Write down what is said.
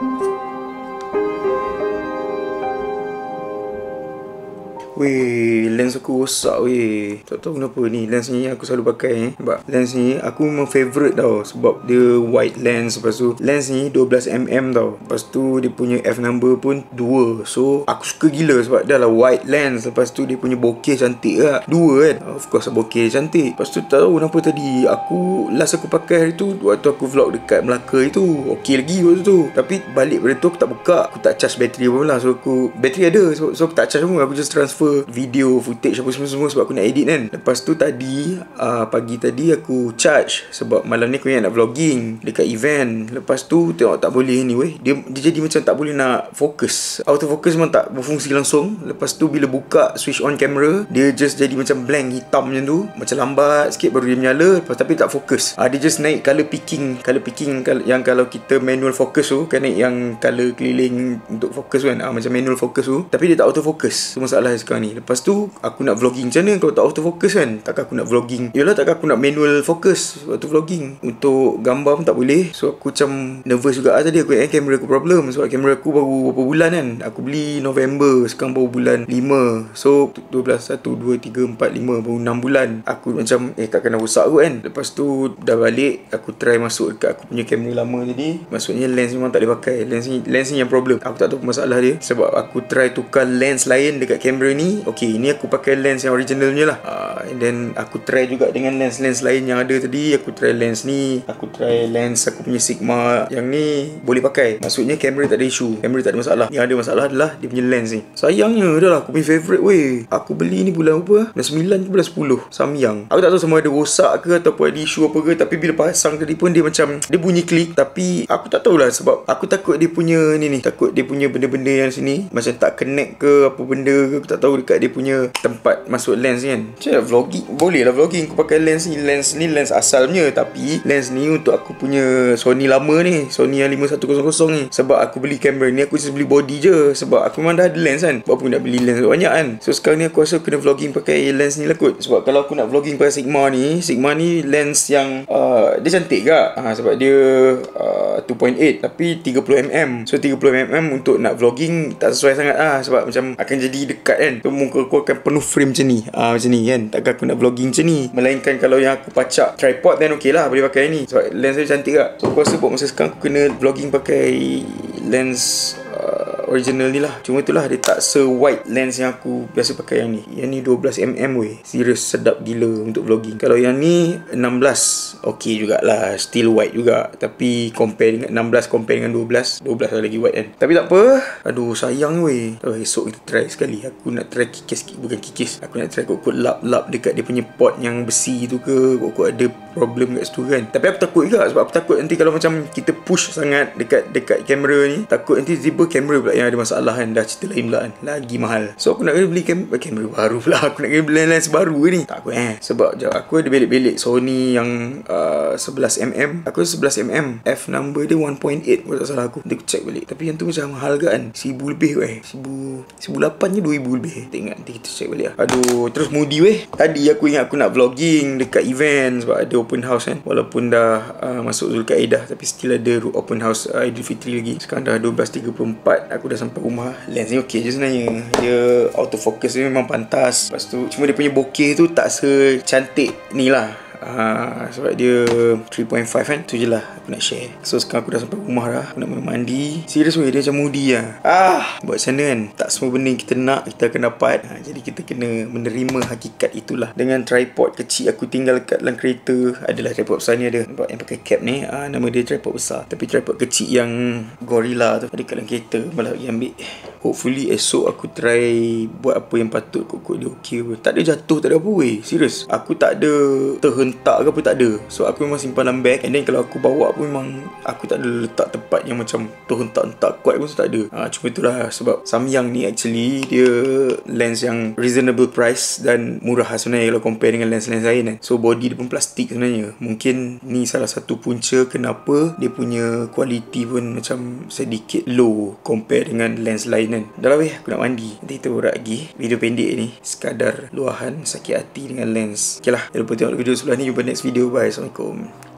thank you Weh, lens aku rosak weh. Tak tahu kenapa ni. Lens ni aku selalu pakai eh. Sebab lens ni aku memang favourite tau. Sebab dia wide lens. Lepas tu lens ni 12mm tau. Lepas tu dia punya F number pun 2. So aku suka gila sebab dia lah wide lens. Lepas tu dia punya bokeh cantik lah. Dua kan. Of course bokeh cantik. Lepas tu tak tahu kenapa tadi. Aku last aku pakai hari tu. Waktu aku vlog dekat Melaka itu. Okey lagi waktu tu. Tapi balik pada tu aku tak buka. Aku tak charge bateri pun lah. So aku bateri ada. So, so aku tak charge pun. Aku just transfer video footage apa semua-semua sebab aku nak edit kan. Lepas tu tadi uh, pagi tadi aku charge sebab malam ni aku nak vlogging dekat event. Lepas tu tengok tak boleh weh dia, dia jadi macam tak boleh nak fokus. Autofocus memang tak berfungsi langsung. Lepas tu bila buka switch on camera dia just jadi macam blank hitam macam tu. Macam lambat sikit baru dia menyala. Lepas tapi tak fokus. Uh, dia just naik color picking. Color picking yang kalau kita manual focus tu kan naik yang color keliling untuk fokus kan. Uh, macam manual focus tu. Tapi dia tak autofocus tu masalah sekarang ni. Lepas tu Aku nak vlogging Macam mana? Kalau tak autofocus kan? Takkan aku nak vlogging? Yalah takkan aku nak manual focus Waktu vlogging. Untuk gambar pun tak boleh. So aku macam Nervous juga. Lah tadi Aku ingat kamera aku problem. Sebab kamera aku baru Berapa bulan kan? Aku beli November. Sekarang baru bulan 5 So 12 1 2 3 4 5 Baru 6 bulan. Aku macam Eh takkan nak rosak kot kan? Lepas tu Dah balik Aku try masuk Dekat aku punya kamera lama tadi. Maksudnya lens memang tak boleh pakai. Lens ni Lens ni yang problem. Aku tak tahu masalah dia. Sebab aku try tukar lens lain Dekat kamera ni Okay ni aku pakai lens yang original punya lah. Uh, And then aku try juga dengan lens-lens lain yang ada tadi. Aku try lens ni Aku try lens aku punya Sigma. Yang ni boleh pakai. Maksudnya kamera tak ada isu. Kamera tak ada masalah. Yang ada masalah adalah dia punya lens ni. Sayangnya dah lah aku punya favourite weh. Aku beli ni bulan apa Bulan 9 ke bulan 10 Samyang. Aku tak tahu semua ada rosak ke Ataupun ada isu apa ke. Tapi bila pasang tadi pun dia macam Dia bunyi klik. Tapi aku tak tahulah Sebab aku takut dia punya ni ni Takut dia punya benda-benda yang sini Macam tak connect ke Apa benda ke Aku tak tahu dekat dia punya tempat masuk lens kan? Macam mana vlogging Boleh lah vlogging. Aku pakai lens ni Lens ni lens asalnya. Tapi lens ni untuk aku punya Sony lama ni. Sony yang 5100 ni. Sebab aku beli kamera ni Aku just beli body je. Sebab aku memang dah ada lens kan. Sebab aku nak beli lens banyak kan. So sekarang ni aku rasa kena vlogging pakai lens ni lah kot. Sebab kalau aku nak vlogging pakai Sigma ni Sigma ni lens yang uh, Dia cantik kak uh, Sebab dia uh, 2.8 Tapi 30mm So 30mm untuk nak vlogging Tak sesuai sangat lah Sebab macam akan jadi dekat kan. So muka aku akan penuh frame macam ni. Uh, Macam ni kan. Takkan aku nak vlogging macam ni. Melainkan kalau yang aku pacak tripod Then okey lah boleh pakai ni. Sebab lens dia cantik tak? So aku rasa buat masa sekarang Aku kena vlogging pakai lens original ni lah. Cuma itulah dia tak se-wide lens yang aku biasa pakai yang ni. Yang ni 12mm weh. Serius sedap gila untuk vlogging. Kalau yang ni 16 Okay jugalah. Still wide juga. Tapi compare dengan 16 compare dengan 12 12 lagi wide kan. Tapi tak apa. Aduh sayang weh. Oh, Esok kita try sekali. Aku nak try kikis Bukan kikis. Aku nak try kot-kot lap-lap Dekat dia punya pot yang besi tu ke. Kot-kot ada problem kat situ kan. Tapi aku takut juga Sebab aku takut nanti kalau macam Kita push sangat Dekat dekat kamera ni Takut nanti tiba kamera pula yang ada masalah kan Dah cerita lain pula kan Lagi mahal. So aku nak kena beli kam kamera baru pula. Aku nak kena beli lens baru ni. Tak aku eh. Sebab jauh, aku ada belik-belik Sony yang uh, 11mm Aku 11mm F number dia 1.8 Kalau tak salah aku. Nanti aku check balik. Tapi yang tu macam mahal kan? 1000 lebih eh 1000 1008 je 2000 lebih. Tak ingat Nanti kita check balik lah. Aduh Terus moody weh. Tadi aku ingat aku nak vlogging Dekat event Sebab ada open house kan. Walaupun dah uh, Masuk Zulkaidah Tapi still ada open house uh, Fitri lagi. Sekarang dah 12.34 Aku dah sampai rumah. Lens ni okey je sebenarnya. Dia autofocus dia memang pantas. Lepas tu Cuma dia punya bokeh tu Tak secantik ni lah Uh, sebab dia 3.5 kan Tu je lah aku nak share. So sekarang aku dah sampai rumah dah Aku nak mandi. Serius weh dia macam moody lah ah, Buat sana kan? Tak semua benda yang kita nak Kita akan dapat. Uh, Jadi kita kena menerima hakikat itulah. Dengan tripod kecil aku tinggal kat dalam kereta Adalah tripod besar ni ada. Nampak yang pakai cap ni uh, Nama dia tripod besar. Tapi tripod kecil yang Gorilla tu Ada kat dalam kereta Malah pergi ambil Hopefully esok aku try Buat apa yang patut Kok-kok dia okey Tak ada jatuh tak ada apa weh. Serius. Aku tak ada Terhen hentak ke apa tak ada. So aku memang simpan dalam bag. And then kalau aku bawa pun memang Aku tak ada letak tempat yang macam Tu hentak-hentak kuat pun tak ada. Ha, Cuma itulah sebab Samyang ni actually Dia lens yang reasonable price Dan murah sebenarnya kalau compare dengan lens-lens lain kan. So body dia pun plastik sebenarnya. Mungkin ni salah satu punca kenapa Dia punya quality pun macam sedikit low Compare dengan lens lain kan Dah lah aku nak mandi. Nanti kita berat lagi. Video pendek ni Sekadar luahan sakit hati dengan lens. Okay lah. Jangan lupa tengok video sebelah ni. Jumpa next video. Bye. Assalamualaikum